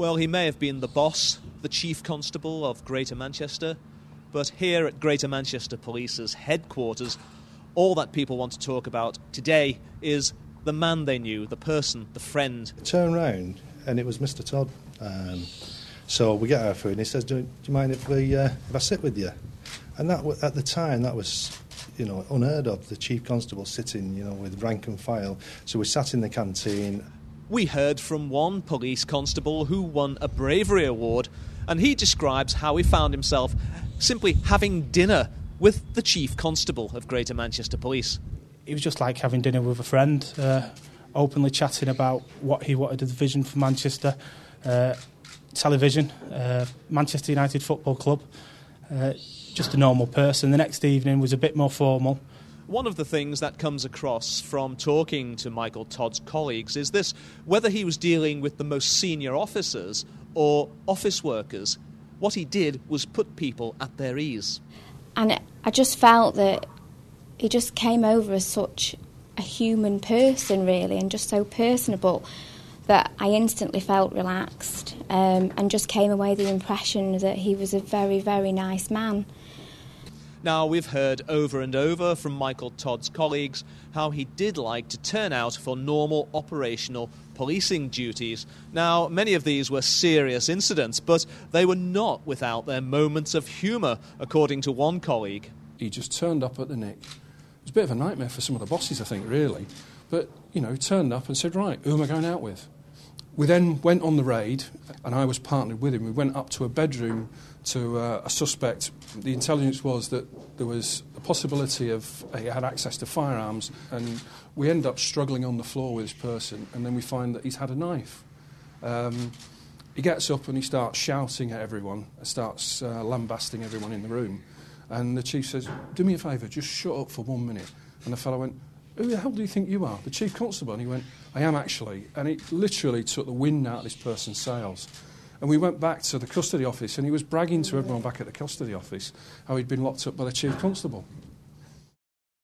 Well, he may have been the boss, the chief constable of Greater Manchester, but here at Greater Manchester Police's headquarters, all that people want to talk about today is the man they knew, the person, the friend. Turn round, and it was Mr. Todd. Um, so we get our food, and he says, "Do, do you mind if we uh, if I sit with you?" And that at the time that was, you know, unheard of. The chief constable sitting, you know, with rank and file. So we sat in the canteen. We heard from one police constable who won a bravery award, and he describes how he found himself simply having dinner with the chief constable of Greater Manchester Police. It was just like having dinner with a friend, uh, openly chatting about what he wanted as a vision for Manchester, uh, television, uh, Manchester United Football Club. Uh, just a normal person. The next evening was a bit more formal. One of the things that comes across from talking to Michael Todd's colleagues is this whether he was dealing with the most senior officers or office workers, what he did was put people at their ease. And I just felt that he just came over as such a human person, really, and just so personable that I instantly felt relaxed um, and just came away the impression that he was a very, very nice man. Now, we've heard over and over from Michael Todd's colleagues how he did like to turn out for normal operational policing duties. Now, many of these were serious incidents, but they were not without their moments of humour, according to one colleague. He just turned up at the nick. It was a bit of a nightmare for some of the bosses, I think, really. But, you know, turned up and said, right, who am I going out with? We then went on the raid, and I was partnered with him. We went up to a bedroom to uh, a suspect. The intelligence was that there was a possibility of he had access to firearms, and we end up struggling on the floor with this person, and then we find that he's had a knife. Um, he gets up and he starts shouting at everyone, starts uh, lambasting everyone in the room, and the chief says, "Do me a favour, just shut up for one minute." And the fellow went, "Who the hell do you think you are?" The chief constable, and he went, "I am actually," and it literally took the wind out of this person's sails. And we went back to the custody office, and he was bragging to everyone back at the custody office how he'd been locked up by the chief constable.